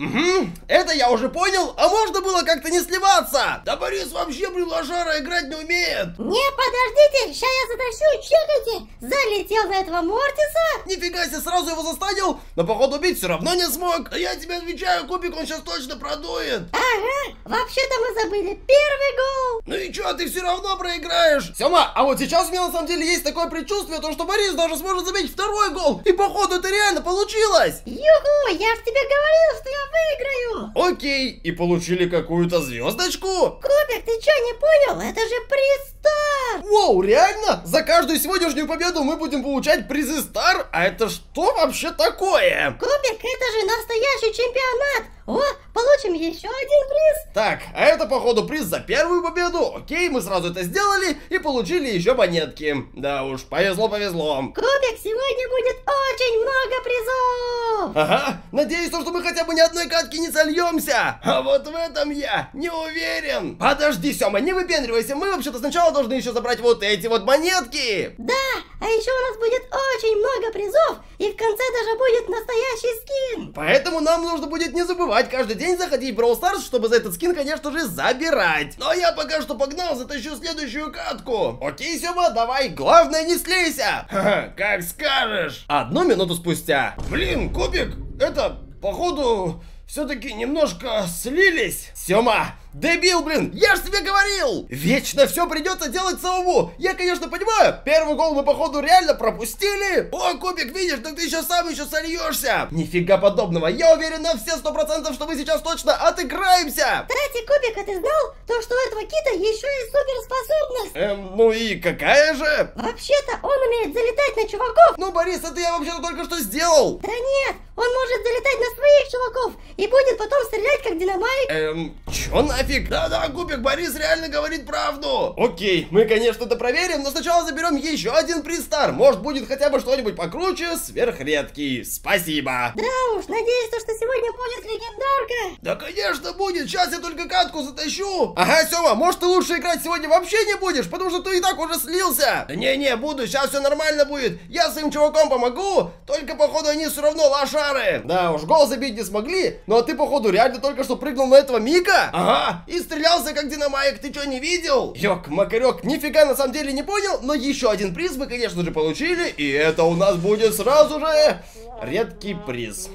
Угу, это я уже понял, а можно было как-то не сливаться? Да Борис вообще, блин, лошара играть не умеет. Не, подождите, сейчас я затащу, чекайте. Залетел на этого Мортиса. Нифига себе, сразу его застанил, но походу убить все равно не смог. А я тебе отвечаю, Кубик он сейчас точно продует. Ага, вообще-то мы забыли первый гол. Ну и чё, ты все равно проиграешь. Сема, а вот сейчас у меня на самом деле есть такое предчувствие, то что Борис даже сможет забить второй гол. И походу это реально получилось. Юху, я ж тебе говорил, что я выиграю. Окей, и получили какую-то звездочку. Кубик, ты что, не понял? Это же приз Стар. Воу, реально? За каждую сегодняшнюю победу мы будем получать призы Стар? А это что вообще такое? Кубик, это же настоящий чемпионат. О, получим еще один приз. Так, а это походу приз за первую победу. Окей, мы сразу это сделали и получили еще монетки. Да уж, повезло-повезло. Кубик, сегодня будет очень много призов. Ага, надеюсь, что мы хотя бы ни одной катки не сольемся. А вот в этом я не уверен. Подожди, Сема, не выпендривайся. Мы вообще-то сначала должны еще забрать вот эти вот монетки. Да, а еще у нас будет очень много призов. И в конце даже будет настоящий скин. Поэтому нам нужно будет не забывать каждый день заходить в Brawl Stars, чтобы за этот скин, конечно же, забирать. Но я пока что погнал, затащу следующую катку. Окей, Сема, давай, главное не слейся. Ха-ха, как скажешь. Одну минуту спустя. Блин, Кубик, это, походу, все-таки немножко слились. Сема, Дебил, блин, я ж тебе говорил! Вечно все придется делать самому. Я, конечно, понимаю, первый гол мы, походу, реально пропустили. О, Кубик, видишь, так ты еще сам еще сольешься. Нифига подобного. Я уверен на все сто процентов, что мы сейчас точно отыграемся. Кстати, Кубик, а ты знал, то, что у этого кита еще и суперспособность? Эм, ну и какая же? Вообще-то он умеет залетать на чуваков. Ну, Борис, это я вообще-то только что сделал. Да нет, он может залетать на своих чуваков и будет потом стрелять как динамайк. Эм, чё на нафиг? Да-да, Кубик, Борис реально говорит правду. Окей, мы, конечно, это проверим, но сначала заберем еще один пристар. Может, будет хотя бы что-нибудь покруче, сверхредкий. Спасибо. Да уж, надеюсь, что сегодня будет легендарка. Да, конечно, будет. Сейчас я только катку затащу. Ага, Сема, может, ты лучше играть сегодня вообще не будешь, потому что ты и так уже слился. Не-не, буду, сейчас все нормально будет. Я своим чувакам помогу, только, походу, они все равно лошары. Да уж, гол забить не смогли, ну, а ты, походу, реально только что прыгнул на этого Мика. Ага, и стрелялся как динамайк, ты что, не видел? Ёк, Макарек, нифига на самом деле не понял, но еще один приз мы, конечно же, получили, и это у нас будет сразу же редкий приз.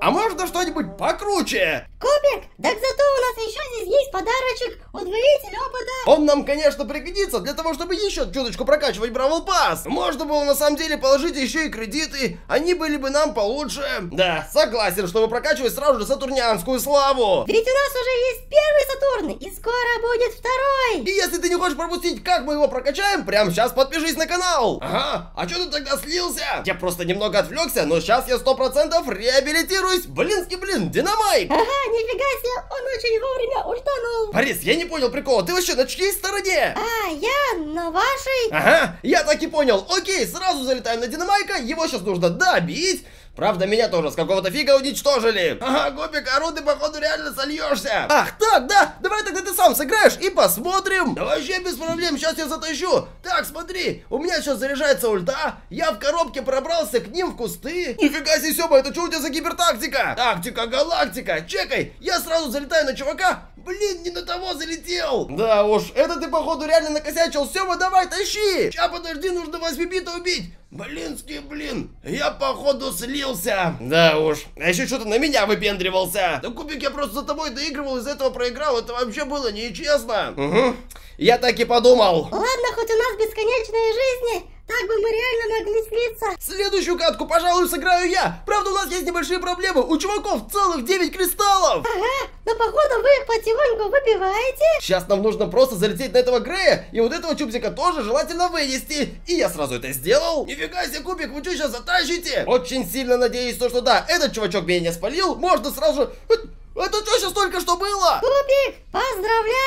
А можно что-нибудь покруче? Кубик, так зато у нас еще здесь есть подарочек, удвоитель опыта. Он нам, конечно, пригодится для того, чтобы еще чуточку прокачивать Бравл Пасс. Можно было на самом деле положить еще и кредиты, они были бы нам получше. Да, согласен, чтобы прокачивать сразу же сатурнианскую славу. Ведь у нас уже есть первый Сатурн, и скоро будет второй. И если ты не хочешь пропустить, как мы его прокачаем, прямо сейчас подпишись на канал. Ага, а что ты тогда слился? Я просто немного отвлекся, но сейчас я сто процентов реабилитируюсь. Блинский блин, динамайк. Ага, нифига себе, он очень вовремя ультанул. Борис, я не понял прикола, ты вообще на чьей стороне? А, я на вашей. Ага, я так и понял. Окей, сразу залетаем на динамайка, его сейчас нужно добить. Правда, меня тоже с какого-то фига уничтожили. Ага, Гопик, а ты, походу, реально сольешься. Ах, так, да, давай тогда ты сам сыграешь и посмотрим. Да вообще без проблем, сейчас я затащу. Так, смотри, у меня сейчас заряжается ульта, я в коробке пробрался к ним в кусты. Нифига себе, Сёма, это что у тебя за кибертактика? Тактика галактика, чекай, я сразу залетаю на чувака, Блин, не на того залетел! Да уж, это ты походу реально накосячил. Сема, давай, тащи! Ща, подожди, нужно восьмибита убить. Блинский, блин, я походу слился. Да уж, а еще что-то на меня выпендривался. Да, Кубик, я просто за тобой доигрывал, из этого проиграл. Это вообще было нечестно. Угу. Я так и подумал. Ладно, хоть у нас бесконечные жизни, так бы мы реально могли слиться. Следующую катку, пожалуй, сыграю я. Правда, у нас есть небольшие проблемы. У чуваков целых 9 кристаллов. Ага, но походу вы их потихоньку выбиваете. Сейчас нам нужно просто залететь на этого Грея. И вот этого чубзика тоже желательно вынести. И я сразу это сделал. Нифига себе, Кубик, вы что сейчас затащите? Очень сильно надеюсь, что, что да, этот чувачок меня не спалил. Можно сразу же это что сейчас только что было? Кубик, поздравляю,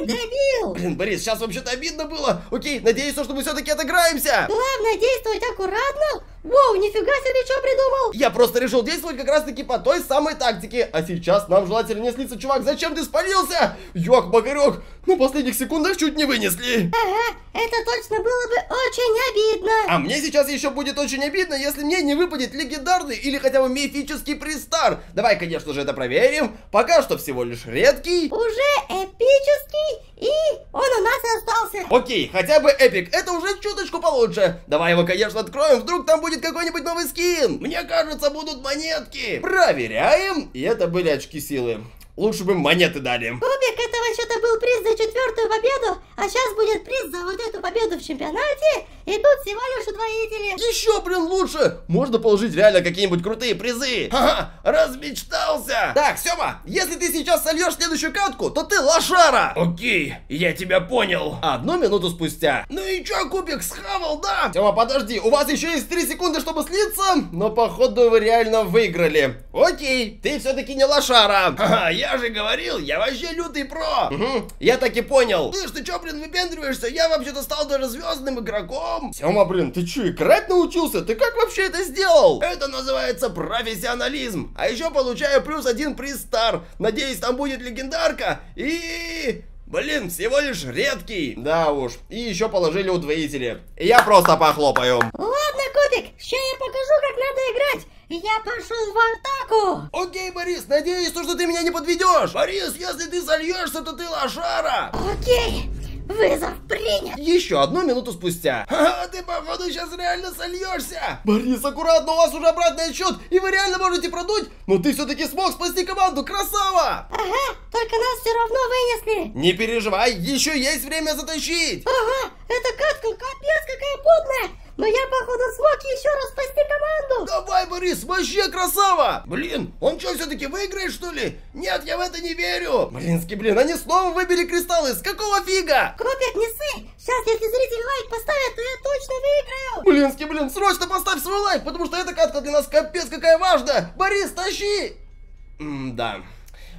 добил. Блин, Борис, сейчас вообще-то обидно было. Окей, надеюсь, что мы все-таки отыграемся. Главное действовать аккуратно, Воу, нифига себе, что придумал? Я просто решил действовать как раз таки по той самой тактике. А сейчас нам желательно не слиться, чувак. Зачем ты спалился? Ёк, Богорёк, на последних секундах чуть не вынесли. Ага, это точно было бы очень обидно. А мне сейчас еще будет очень обидно, если мне не выпадет легендарный или хотя бы мифический пристар. Давай, конечно же, это проверим. Пока что всего лишь редкий. Уже эпический, и он у нас и остался. Окей, хотя бы эпик, это уже чуточку получше. Давай его, конечно, откроем, вдруг там будет какой-нибудь новый скин. Мне кажется, будут монетки. Проверяем. И это были очки силы. Лучше бы монеты дали. Кубик, это вообще-то был приз за четвертую победу, а сейчас будет приз за вот эту победу в чемпионате, и тут всего лишь удвоители. Еще, блин, лучше! Можно положить реально какие-нибудь крутые призы. Ага, размечтался. Так, Сема, если ты сейчас сольешь следующую катку, то ты лошара. Окей, я тебя понял. Одну минуту спустя. Ну и чё, Кубик, схавал, да? Сема, подожди, у вас еще есть 3 секунды, чтобы слиться, но походу вы реально выиграли. Окей, ты все-таки не лошара. Ага, я же говорил, я вообще лютый про. Угу, я так и понял. Слышь, ты чё, блин, выпендриваешься? Я вообще-то стал даже звездным игроком. Сема, блин, ты чё, играть научился? Ты как вообще это сделал? Это называется профессионализм. А еще получаю плюс один приз стар. Надеюсь, там будет легендарка. И... Блин, всего лишь редкий. Да уж. И еще положили удвоители. Я просто похлопаю. Ладно, Кубик, сейчас я покажу, как надо играть. Я пошел в атаку. Окей, Борис, надеюсь, что ты меня не подведешь. Борис, если ты сольешься, то ты лошара. Окей. Вызов принят. Еще одну минуту спустя. Ха, ты походу сейчас реально сольешься. Борис, аккуратно, у вас уже обратный отсчет, и вы реально можете продуть. Но ты все-таки смог спасти команду, красава. Ага, только нас все равно вынесли. Не переживай, еще есть время затащить. Ага, эта катка капец какая потная. Но я, походу, смог еще раз Борис, вообще красава. Блин, он что, все-таки выиграет, что ли? Нет, я в это не верю. Блинский, блин, они снова выбили кристаллы. С какого фига? Копик, не ссы. Сейчас, если зрители лайк поставят, то я точно выиграю. Блинский, блин, срочно поставь свой лайк, потому что эта катка для нас капец какая важная. Борис, тащи. М да.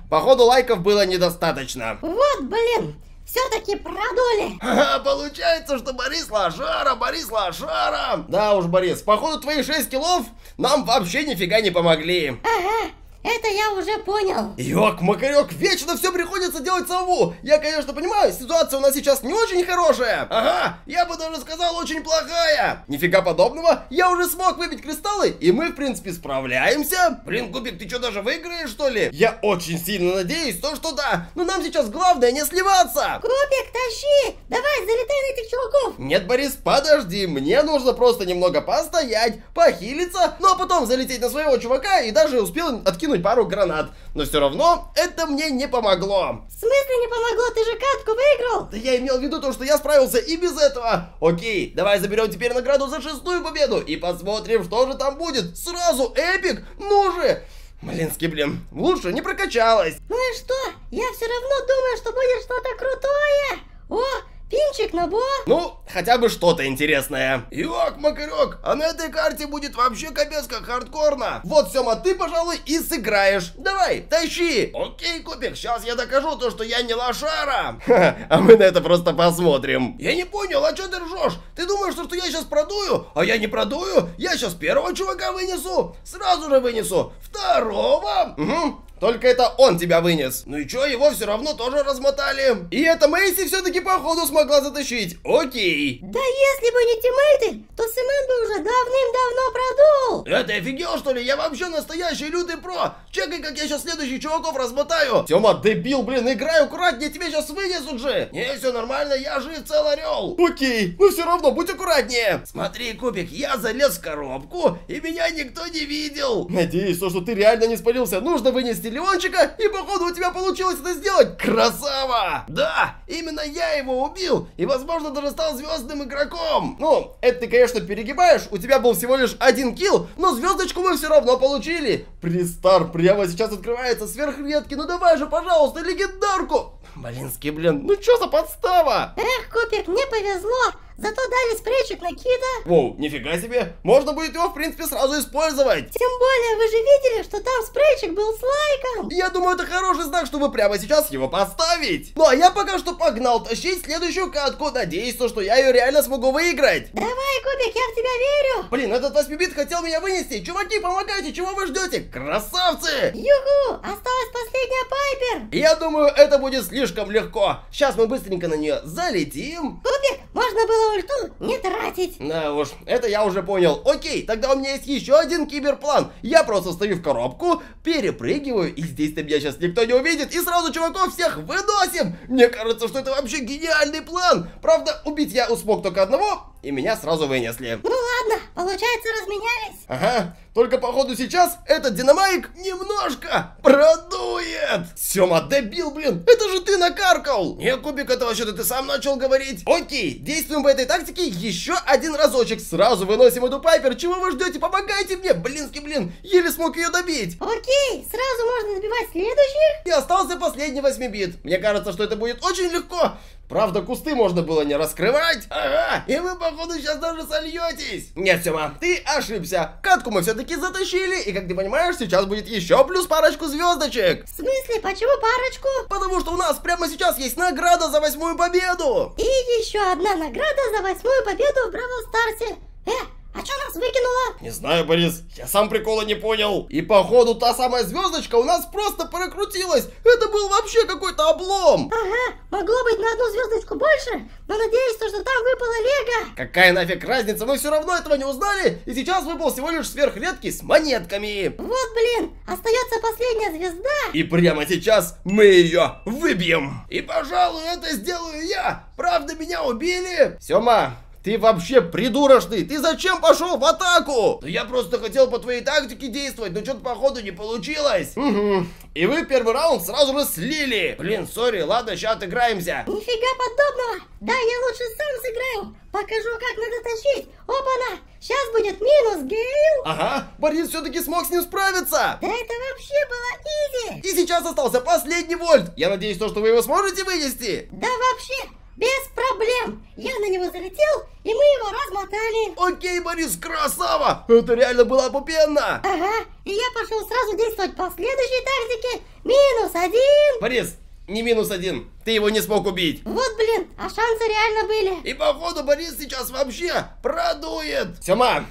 Походу лайков было недостаточно. Вот, блин. Все-таки продули. Ха, получается, что Борис Лошара, Борис Лошара. Да уж, Борис, походу твои 6 килов нам вообще нифига не помогли. Ага. Это я уже понял. Ёк, Макарек, вечно все приходится делать самому. Я, конечно, понимаю, ситуация у нас сейчас не очень хорошая. Ага, я бы даже сказал, очень плохая. Нифига подобного, я уже смог выбить кристаллы, и мы, в принципе, справляемся. Блин, Кубик, ты что, даже выиграешь, что ли? Я очень сильно надеюсь, то, что да. Но нам сейчас главное не сливаться. Кубик, тащи. Давай, залетай на этих чуваков. Нет, Борис, подожди. Мне нужно просто немного постоять, похилиться, ну а потом залететь на своего чувака и даже успел откинуть пару гранат. Но все равно это мне не помогло. В смысле не помогло? Ты же катку выиграл. Да я имел в виду то, что я справился и без этого. Окей, давай заберем теперь награду за шестую победу и посмотрим, что же там будет. Сразу эпик, ну же. Блинский, блин, лучше не прокачалась. Ну и что? Я все равно думаю, что будет что-то крутое. О, Пинчик на бо? Ну, хотя бы что-то интересное. Йок, Макарек, а на этой карте будет вообще капец как хардкорно. Вот, Сема, ты, пожалуй, и сыграешь. Давай, тащи. Окей, Купик, сейчас я докажу то, что я не лошара. Ха, а мы на это просто посмотрим. Я не понял, а что ты ржешь? Ты думаешь, что, что я сейчас продую? А я не продую. Я сейчас первого чувака вынесу. Сразу же вынесу. Второго. Угу. Только это он тебя вынес. Ну и чё, его все равно тоже размотали. И это Мэйси все-таки походу смогла затащить. Окей. Да если бы не тиммейты, то Семен бы уже давным-давно продул. Это офигел, что ли? Я вообще настоящий лютый про. Чекай, как я сейчас следующих чуваков размотаю. Тёма, дебил, блин, играй аккуратнее, тебе сейчас вынесут же. Не, все нормально, я жив, цел орел. Окей, но все равно будь аккуратнее. Смотри, Кубик, я залез в коробку, и меня никто не видел. Надеюсь, что ты реально не спалился. Нужно вынести Леончика, и походу у тебя получилось это сделать. Красава! Да, именно я его убил, и возможно даже стал звездным игроком. Ну, это ты, конечно, перегибаешь, у тебя был всего лишь один килл, но звездочку мы все равно получили. Пристар прямо сейчас открывается сверхредкий, ну давай же, пожалуйста, легендарку. Блинский, блин, ну что за подстава? Эх, Купик, мне повезло. зато дали спрейчик на Кида. Воу, нифига себе. Можно будет его, в принципе, сразу использовать. Тем более, вы же видели, что там спрейчик был с лайком. Я думаю, это хороший знак, чтобы прямо сейчас его поставить. Ну а я пока что погнал тащить следующую катку. Надеюсь, то, что я ее реально смогу выиграть. Давай, Кубик, я в тебя верю. Блин, этот 8-бит хотел меня вынести. Чуваки, помогайте, чего вы ждете? Красавцы! Юху, осталась последняя Пайпер. Я думаю, это будет слишком легко. Сейчас мы быстренько на нее залетим. Кубик, можно было ульту не тратить. Да уж, это я уже понял. Окей, тогда у меня есть еще один киберплан. Я просто стою в коробку, перепрыгиваю, и здесь-то меня сейчас никто не увидит, и сразу чуваков всех выносим. Мне кажется, что это вообще гениальный план. Правда, убить я смог только одного, и меня сразу вынесли. Ну ладно, получается разменялись. Ага, только походу сейчас этот динамайк немножко продует. Сема, дебил, блин, это же ты накаркал. Не, Кубик, это вообще-то ты сам начал говорить. Окей, действуем по этой тактике еще один разочек. Сразу выносим эту Пайпер. Чего вы ждете? Помогайте мне. Блинский, блин, еле смог ее добить. Окей, сразу можно набивать следующих. И остался последний 8 бит. Мне кажется, что это будет очень легко. Правда, кусты можно было не раскрывать. Ага, и вы, походу, сейчас даже сольетесь. Нет, Сема, ты ошибся. Катку мы все-таки затащили, и, как ты понимаешь, сейчас будет еще плюс парочку звездочек. В смысле, почему парочку? Потому что у нас прямо сейчас есть награда за восьмую победу. И еще одна награда за восьмую победу в Бравл Старсе. Э, а что нас выкинуло? Не знаю, Борис, я сам прикола не понял. И походу та самая звездочка у нас просто прокрутилась. Это был вообще какой-то облом. Ага, могло быть на одну звездочку больше, но надеюсь, что, там выпало лего. Какая нафиг разница, мы все равно этого не узнали. И сейчас выпал всего лишь сверхредкий с монетками. Вот блин, остается последняя звезда. И прямо сейчас мы ее выбьем. И, пожалуй, это сделаю я. Правда, меня убили. Сема, ты вообще придурочный! Ты зачем пошел в атаку? Да я просто хотел по твоей тактике действовать, но что-то походу не получилось. Угу. И вы первый раунд сразу же слили. Блин, сори, ладно, сейчас отыграемся. Нифига подобного. Да, я лучше сам сыграю. Покажу, как надо тащить. Опа-на, сейчас будет минус, Гейл. Ага, Борис все-таки смог с ним справиться. Да это вообще было изи. И сейчас остался последний вольт. Я надеюсь, то, что вы его сможете вынести. Да вообще, без проблем! Я на него залетел, и мы его размотали. Окей, Борис, красава! Это реально было попенно! Ага, и я пошел сразу действовать по следующей тактике. Минус один. Борис, не минус один. Ты его не смог убить. Вот блин, а шансы реально были. И походу Борис сейчас вообще продует. Сема,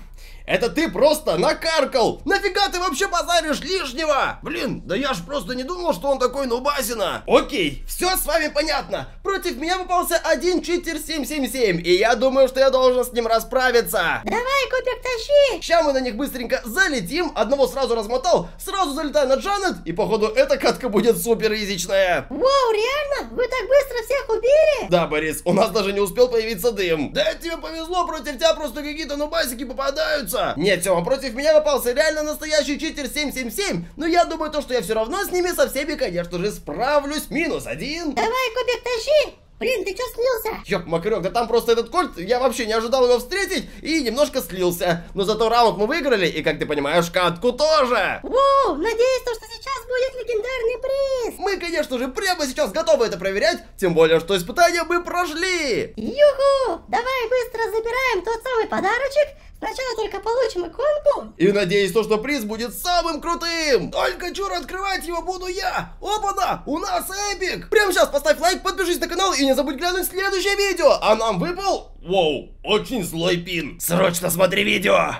это ты просто накаркал! Нафига ты вообще базаришь лишнего? Блин, да я ж просто не думал, что он такой нубасина. Окей, все с вами понятно. Против меня попался один читер 777, и я думаю, что я должен с ним расправиться. Давай, Купик, тащи! Сейчас мы на них быстренько залетим, одного сразу размотал, сразу залетаю на Джанет, и походу эта катка будет супер изичная. Вау, реально? Вы так быстро всех убили? Да, Борис, у нас даже не успел появиться дым. Да тебе повезло, против тебя просто какие-то нубасики попадаются попался. Нет, Сема, против меня попался реально настоящий читер 777, но я думаю, то, что я все равно с ними со всеми, конечно же, справлюсь. Минус один. Давай, Кубик, тащи! Блин, ты что слился? Ёк, Макарёк, да там просто этот кольт, я вообще не ожидал его встретить и немножко слился. Но зато раунд мы выиграли, и, как ты понимаешь, катку тоже. Воу, надеюсь, то, что сейчас будет легендарный Мы, конечно же, прямо сейчас готовы это проверять, тем более, что испытания мы прошли. Юху, давай быстро забираем тот самый подарочек, Сначала только получим иконку. И надеюсь, то, что приз будет самым крутым. Только чур открывать его буду я. Опа-да, у нас эпик. Прямо сейчас поставь лайк, подпишись на канал и не забудь глянуть следующее видео. А нам выпал... Воу, очень злой пин. Срочно смотри видео.